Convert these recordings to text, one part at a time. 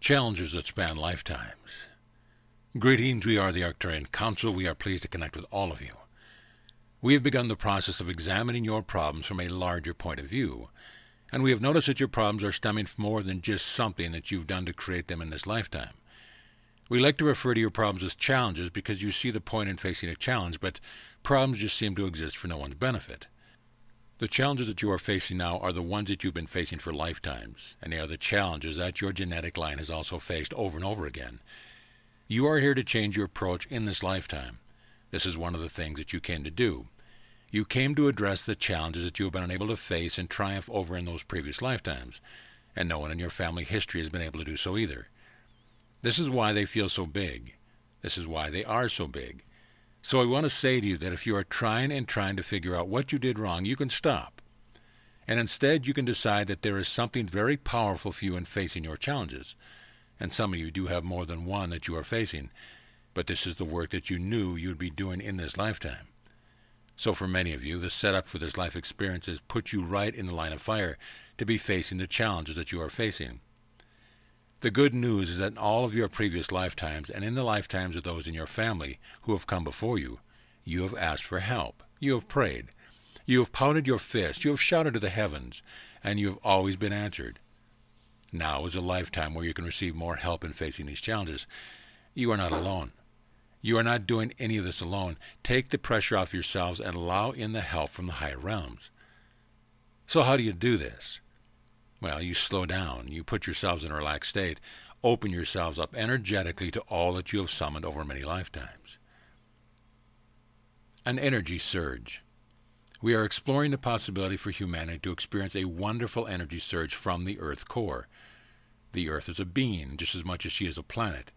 Challenges that span lifetimes. Greetings, we are the Arcturian Council. We are pleased to connect with all of you. We have begun the process of examining your problems from a larger point of view, and we have noticed that your problems are stemming from more than just something that you've done to create them in this lifetime. We like to refer to your problems as challenges because you see the point in facing a challenge, but problems just seem to exist for no one's benefit. The challenges that you are facing now are the ones that you've been facing for lifetimes, and they are the challenges that your genetic line has also faced over and over again. You are here to change your approach in this lifetime. This is one of the things that you came to do. You came to address the challenges that you have been unable to face and triumph over in those previous lifetimes, and no one in your family history has been able to do so either. This is why they feel so big. This is why they are so big. So I want to say to you that if you are trying and trying to figure out what you did wrong, you can stop. And instead, you can decide that there is something very powerful for you in facing your challenges. And some of you do have more than one that you are facing, but this is the work that you knew you'd be doing in this lifetime. So for many of you, the setup for this life experience has put you right in the line of fire to be facing the challenges that you are facing. The good news is that in all of your previous lifetimes and in the lifetimes of those in your family who have come before you, you have asked for help. You have prayed. You have pounded your fist. You have shouted to the heavens, and you have always been answered. Now is a lifetime where you can receive more help in facing these challenges. You are not alone. You are not doing any of this alone. Take the pressure off yourselves and allow in the help from the higher realms. So, how do you do this? Well, you slow down, you put yourselves in a relaxed state, open yourselves up energetically to all that you have summoned over many lifetimes. An energy surge. We are exploring the possibility for humanity to experience a wonderful energy surge from the Earth core. The Earth is a being just as much as she is a planet,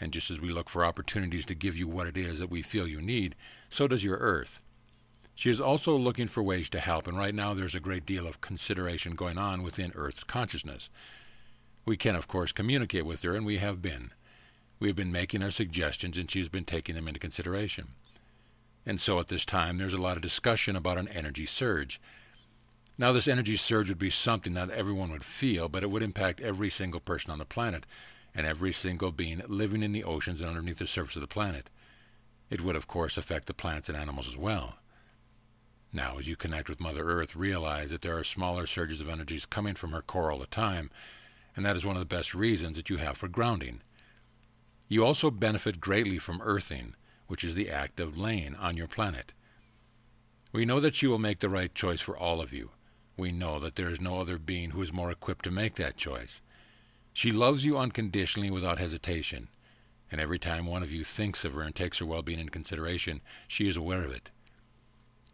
and just as we look for opportunities to give you what it is that we feel you need, so does your Earth. She is also looking for ways to help, and right now there's a great deal of consideration going on within Earth's consciousness. We can, of course, communicate with her, and we have been. We have been making our suggestions, and she has been taking them into consideration. And so at this time, there's a lot of discussion about an energy surge. Now, this energy surge would be something that everyone would feel, but it would impact every single person on the planet and every single being living in the oceans and underneath the surface of the planet. It would, of course, affect the plants and animals as well. Now, as you connect with Mother Earth, realize that there are smaller surges of energies coming from her core all the time, and that is one of the best reasons that you have for grounding. You also benefit greatly from earthing, which is the act of laying on your planet. We know that you will make the right choice for all of you. We know that there is no other being who is more equipped to make that choice. She loves you unconditionally without hesitation, and every time one of you thinks of her and takes her well being in consideration, she is aware of it.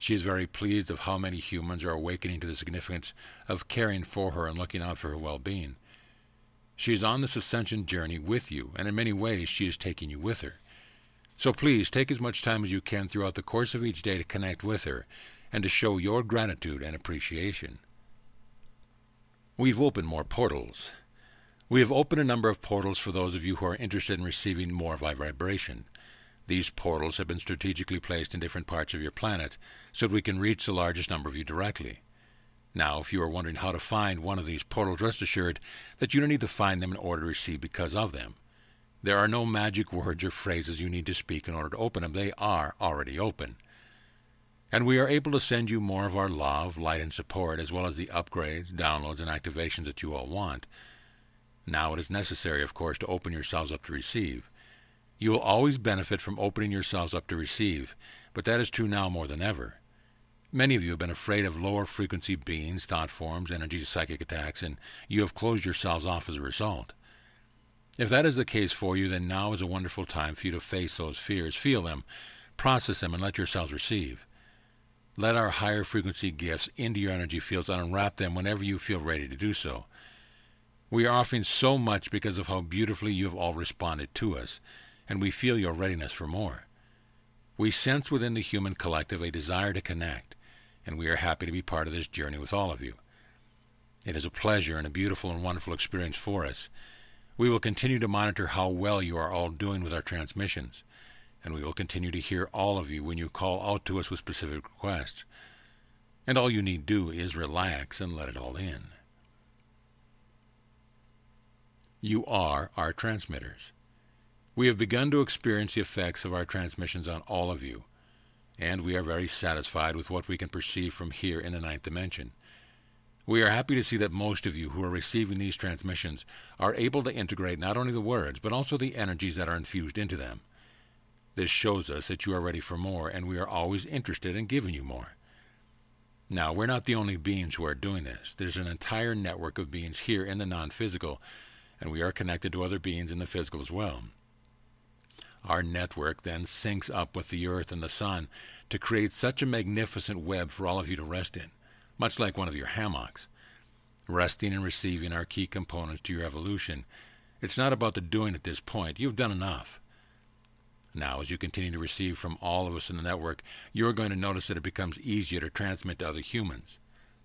She is very pleased of how many humans are awakening to the significance of caring for her and looking out for her well-being. She is on this ascension journey with you, and in many ways she is taking you with her. So please take as much time as you can throughout the course of each day to connect with her and to show your gratitude and appreciation. We've opened more portals. We have opened a number of portals for those of you who are interested in receiving more of our vibration. These portals have been strategically placed in different parts of your planet so that we can reach the largest number of you directly. Now, if you are wondering how to find one of these portals, rest assured that you don't need to find them in order to receive because of them. There are no magic words or phrases you need to speak in order to open them. They are already open. And we are able to send you more of our love, light, and support, as well as the upgrades, downloads, and activations that you all want. Now it is necessary, of course, to open yourselves up to receive. You will always benefit from opening yourselves up to receive, but that is true now more than ever. Many of you have been afraid of lower frequency beings, thought forms, energies, psychic attacks, and you have closed yourselves off as a result. If that is the case for you, then now is a wonderful time for you to face those fears, feel them, process them, and let yourselves receive. Let our higher frequency gifts into your energy fields and unwrap them whenever you feel ready to do so. We are offering so much because of how beautifully you have all responded to us, and we feel your readiness for more. We sense within the human collective a desire to connect, and we are happy to be part of this journey with all of you. It is a pleasure and a beautiful and wonderful experience for us. We will continue to monitor how well you are all doing with our transmissions, and we will continue to hear all of you when you call out to us with specific requests. And all you need do is relax and let it all in. You are our transmitters. We have begun to experience the effects of our transmissions on all of you, and we are very satisfied with what we can perceive from here in the ninth dimension. We are happy to see that most of you who are receiving these transmissions are able to integrate not only the words, but also the energies that are infused into them. This shows us that you are ready for more, and we are always interested in giving you more. Now, we're not the only beings who are doing this. There's an entire network of beings here in the non physical, and we are connected to other beings in the physical as well. Our network then syncs up with the earth and the sun to create such a magnificent web for all of you to rest in, much like one of your hammocks. Resting and receiving are key components to your evolution. It's not about the doing at this point. You've done enough. Now, as you continue to receive from all of us in the network, you're going to notice that it becomes easier to transmit to other humans,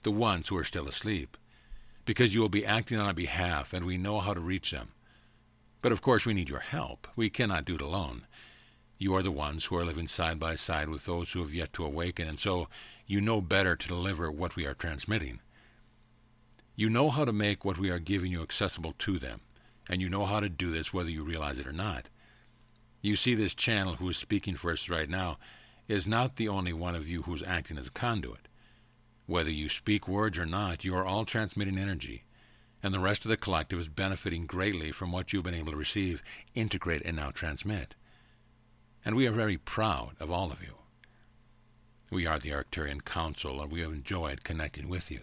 the ones who are still asleep, because you will be acting on our behalf and we know how to reach them. But of course, we need your help. We cannot do it alone. You are the ones who are living side by side with those who have yet to awaken, and so you know better to deliver what we are transmitting. You know how to make what we are giving you accessible to them, and you know how to do this whether you realize it or not. You see, this channel who is speaking for us right now is not the only one of you who is acting as a conduit. Whether you speak words or not, you are all transmitting energy, and the rest of the collective is benefiting greatly from what you've been able to receive, integrate, and now transmit. And we are very proud of all of you. We are the Arcturian Council, and we have enjoyed connecting with you.